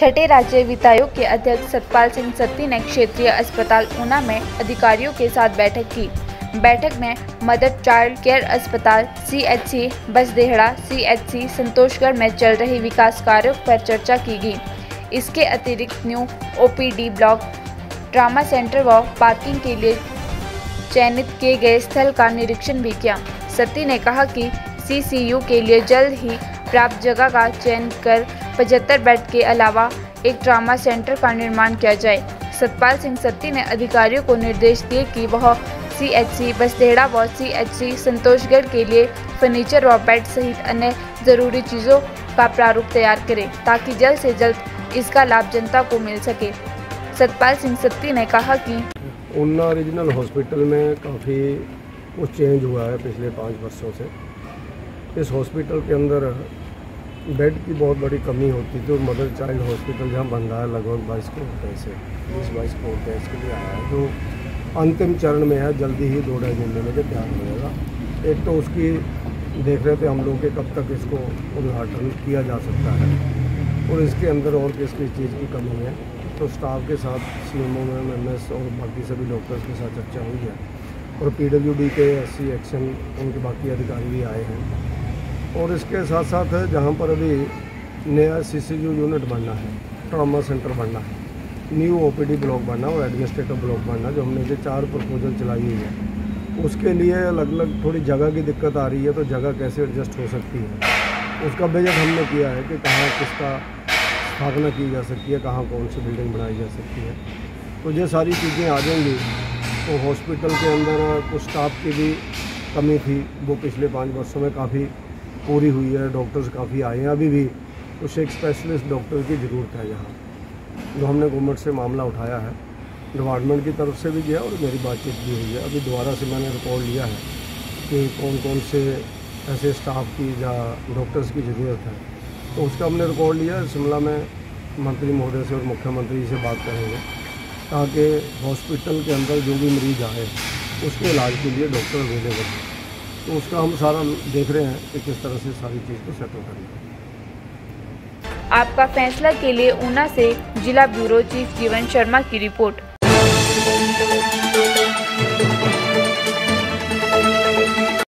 छठे राज्य वित्त आयोग के अध्यक्ष सतपाल सिंह सत्ती ने क्षेत्रीय अस्पताल ऊना में अधिकारियों के साथ बैठक की। बैठक में मदर चाइल्ड केयर अस्पताल सीएचसी बसदेहड़ा सीएचसी संतोषगढ़ में चल रहे विकास कार्यों पर चर्चा की गई। इसके अतिरिक्त new OPD block, trauma centre व पार्किंग के लिए चयनित किए गए स्थल का निरीक्षण भी किया। सत्ती ने कहा कि सीसीयू के लिए जल्द ही प्राप्त जगह का चयन कर पचहत्तर बेड के अलावा एक ट्रामा सेंटर का निर्माण किया जाए। सतपाल सिंह सत्ती ने अधिकारियों को निर्देश दिए कि वह सी एच सी बसदेड़ा व सी एच सी संतोषगढ़ के लिए फर्नीचर व बेड सहित अन्य ज़रूरी चीज़ों का प्रारूप तैयार करें ताकि जल्द से जल्द इसका लाभ जनता को मिल सके। सतपाल सिंह सत्ती ने कहा कि उन्ना रीजनल हॉस्पिटल में काफ़ी कुछ चेंज हुआ है पिछले पाँच वर्षों से। इस हॉस्पिटल के अंदर बेड की बहुत बड़ी कमी होती थी और मदर चाइल्ड हॉस्पिटल जहाँ बन रहा है लगभग बाईस करोड़ रुपये से बीस बाईस करोड़ रुपये इसके लिए आया है, जो अंतिम चरण में है, जल्दी ही दो ढाई महीने में तैयार हो जाएगा। एक तो उसकी देख रहे थे हम लोग के कब तक इसको उद्घाटन किया जा सकता है और इसके अंदर और किस किस चीज़ की कमी है। तो स्टाफ के साथ सी एम एम एस और बाकी सभी डॉक्टर्स के साथ चर्चा हुई है और पी डब्ल्यू डी के एस सी एक्शन उनके बाकी अधिकारी भी आए हैं। और इसके साथ साथ जहाँ पर अभी नया सी सी यू यूनिट बनना है ट्रामा सेंटर बनना है new O P D block बनना और एडमिनिस्ट्रेटिव ब्लॉक बनना जो हमने जो चार प्रपोजल चलाई हुई है। उसके लिए अलग अलग थोड़ी जगह की दिक्कत आ रही है तो जगह कैसे एडजस्ट हो सकती है? उसका बजट हमने किया है कि कहाँ किसका स्थापना की जा सकती है, कहाँ कौन सी बिल्डिंग बनाई जा सकती है। तो ये सारी चीज़ें आ जाएँगी। तो हॉस्पिटल के अंदर कुछ स्टाफ की भी कमी थी, वो पिछले पाँच वर्षों में काफ़ी पूरी हुई है डॉक्टर्स काफ़ी आए हैं अभी भी। कुछ एक स्पेशलिस्ट डॉक्टर की ज़रूरत है यहाँ, जो हमने गवर्नमेंट से मामला उठाया है। डिपार्टमेंट की तरफ़ से भी गया और मेरी बातचीत भी हुई है। अभी दोबारा से मैंने रिकॉर्ड लिया है कि कौन कौन से ऐसे स्टाफ की या डॉक्टर्स की ज़रूरत है। तो उसका हमने रिकॉर्ड लिया है। शिमला में मंत्री महोदय से और मुख्यमंत्री से बात करेंगे, ताकि हॉस्पिटल के अंदर जो भी मरीज़ आए, उसके इलाज के लिए डॉक्टर अवेलेबल है। तो उसका हम सारा देख रहे हैं कि किस तरह से सारी चीज़ को सेटल करेंगे आपका फैसला के लिए ऊना से जिला ब्यूरो चीफ जीवन शर्मा की रिपोर्ट।